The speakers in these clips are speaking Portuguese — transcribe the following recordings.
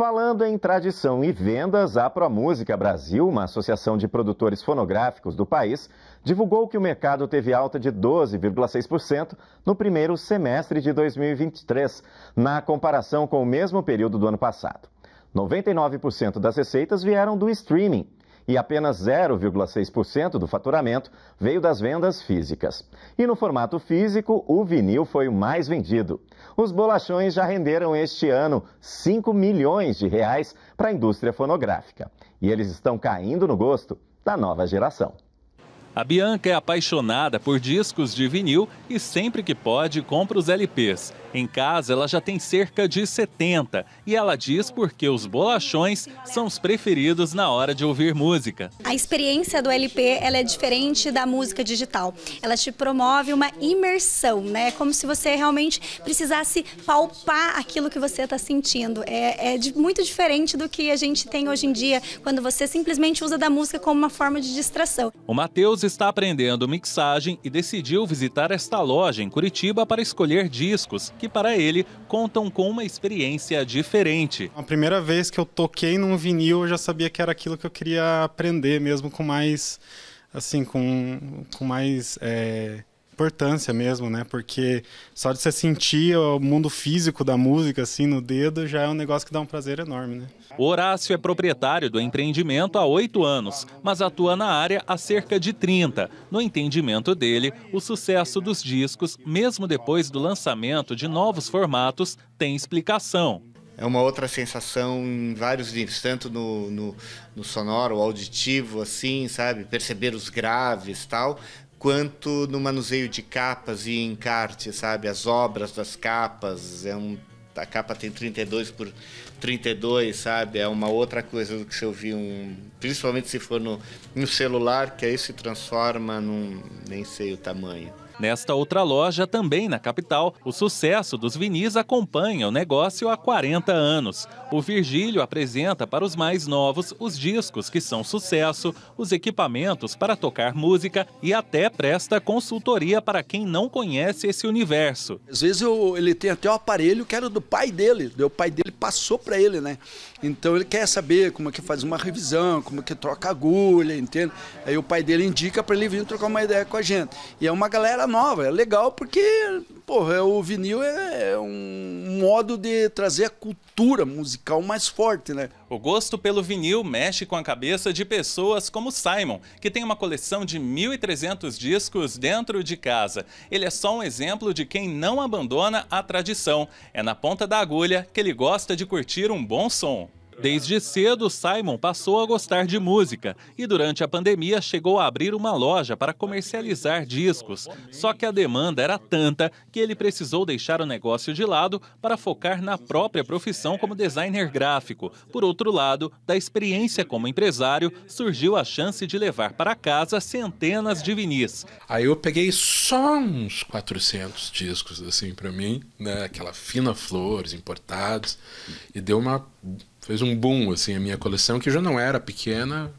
Falando em tradição e vendas, a ProMúsica Brasil, uma associação de produtores fonográficos do país, divulgou que o mercado teve alta de 12,6% no primeiro semestre de 2023, na comparação com o mesmo período do ano passado. 99% das receitas vieram do streaming e apenas 0,6% do faturamento veio das vendas físicas. E no formato físico, o vinil foi o mais vendido. Os bolachões já renderam este ano 5 milhões de reais para a indústria fonográfica. E eles estão caindo no gosto da nova geração. A Bianca é apaixonada por discos de vinil e sempre que pode compra os LPs. Em casa ela já tem cerca de 70 e ela diz porque os bolachões são os preferidos na hora de ouvir música. A experiência do LP ela é diferente da música digital. Ela te promove uma imersão, né? Como se você realmente precisasse palpar aquilo que você está sentindo. É, é de, muito diferente do que a gente tem hoje em dia, quando você simplesmente usa da música como uma forma de distração. O Matheus Matheus está aprendendo mixagem e decidiu visitar esta loja em Curitiba para escolher discos que, para ele, contam com uma experiência diferente. A primeira vez que eu toquei num vinil, eu já sabia que era aquilo que eu queria aprender, mesmo com mais, assim, com, com mais é, importância mesmo, né? Porque só de você sentir o mundo físico da música assim no dedo já é um negócio que dá um prazer enorme, né? O Horácio é proprietário do empreendimento há oito anos, mas atua na área há cerca de 30. No entendimento dele, o sucesso dos discos, mesmo depois do lançamento de novos formatos, tem explicação é uma outra sensação em vários níveis, tanto no, no, no sonoro, auditivo, assim, sabe? Perceber os graves tal, quanto no manuseio de capas e encarte, sabe? As obras das capas, é um, a capa tem 32 por 32, sabe? É uma outra coisa do que se ouvir um, principalmente se for no, no celular, que aí se transforma num, nem sei o tamanho. Nesta outra loja, também na capital, o sucesso dos vinis acompanha o negócio há 40 anos. O Virgílio apresenta para os mais novos os discos que são sucesso, os equipamentos para tocar música e até presta consultoria para quem não conhece esse universo. Às vezes eu, ele tem até o aparelho que era do pai dele, o pai dele passou para ele, né? Então ele quer saber como é que faz uma revisão, como é que troca agulha, entende? Aí o pai dele indica para ele vir trocar uma ideia com a gente. E é uma galera nova. É legal porque, porra, o vinil é, é um modo de trazer a cultura musical mais forte, né? O gosto pelo vinil mexe com a cabeça de pessoas como Simon, que tem uma coleção de 1.300 discos dentro de casa. Ele é só um exemplo de quem não abandona a tradição. É na ponta da agulha que ele gosta de curtir um bom som. Desde cedo, Simon passou a gostar de música e durante a pandemia chegou a abrir uma loja para comercializar discos. Só que a demanda era tanta que ele precisou deixar o negócio de lado para focar na própria profissão como designer gráfico. Por outro lado, da experiência como empresário, surgiu a chance de levar para casa centenas de vinis. Aí eu peguei só uns 400 discos assim para mim, né, aquela fina flores importados e deu uma fez um boom assim a minha coleção que já não era pequena,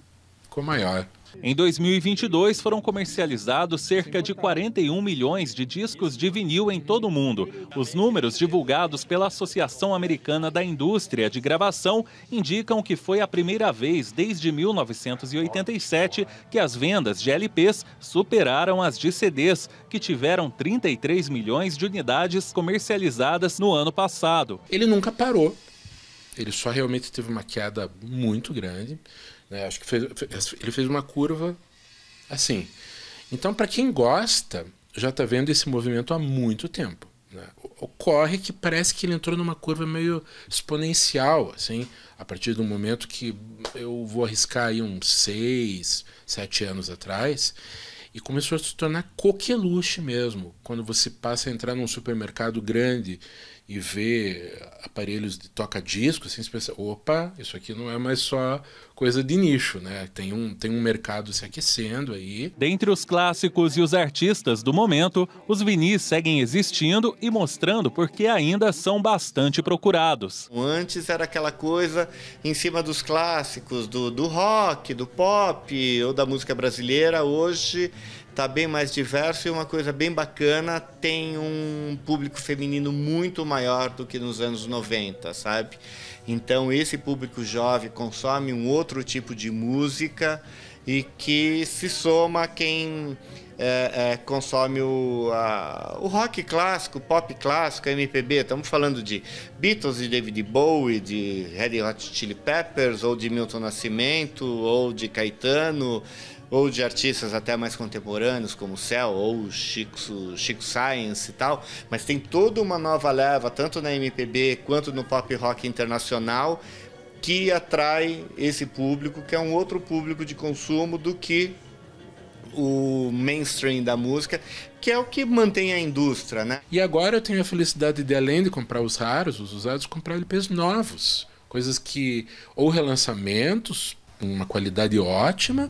ficou maior. Em 2022, foram comercializados cerca de 41 milhões de discos de vinil em todo o mundo. Os números divulgados pela Associação Americana da Indústria de Gravação indicam que foi a primeira vez desde 1987 que as vendas de LPs superaram as de CDs, que tiveram 33 milhões de unidades comercializadas no ano passado. Ele nunca parou. Ele só realmente teve uma queda muito grande. Né? Acho que fez, ele fez uma curva assim. Então, para quem gosta, já está vendo esse movimento há muito tempo. Né? Ocorre que parece que ele entrou numa curva meio exponencial, assim, a partir do momento que eu vou arriscar aí uns seis, sete anos atrás, e começou a se tornar coqueluche mesmo. Quando você passa a entrar num supermercado grande e ver aparelhos de toca-disco, assim, você pensa, opa, isso aqui não é mais só coisa de nicho, né? Tem um, tem um mercado se aquecendo aí. Dentre os clássicos e os artistas do momento, os vinis seguem existindo e mostrando porque ainda são bastante procurados. Antes era aquela coisa em cima dos clássicos, do, do rock, do pop ou da música brasileira. Hoje está bem mais diverso e uma coisa bem bacana, tem um público feminino muito maior do que nos anos 90, sabe? Então esse público jovem consome um outro tipo de música e que se soma a quem é, é, consome o, a, o rock clássico, pop clássico, MPB. Estamos falando de Beatles, de David Bowie, de Red Hot Chili Peppers, ou de Milton Nascimento, ou de Caetano, ou de artistas até mais contemporâneos como Cell ou Chico, Chico Science e tal, mas tem toda uma nova leva, tanto na MPB quanto no pop rock internacional, que atrai esse público, que é um outro público de consumo do que o mainstream da música, que é o que mantém a indústria, né? E agora eu tenho a felicidade de, além de comprar os raros, os usados, comprar LPs novos. Coisas que, ou relançamentos, uma qualidade ótima,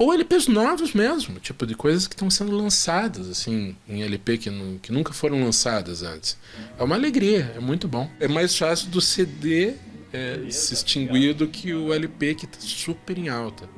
ou LPs novos mesmo, tipo de coisas que estão sendo lançadas assim em LP que, não, que nunca foram lançadas antes. É uma alegria, é muito bom. É mais fácil do CD é, se extinguir do que o LP que está super em alta.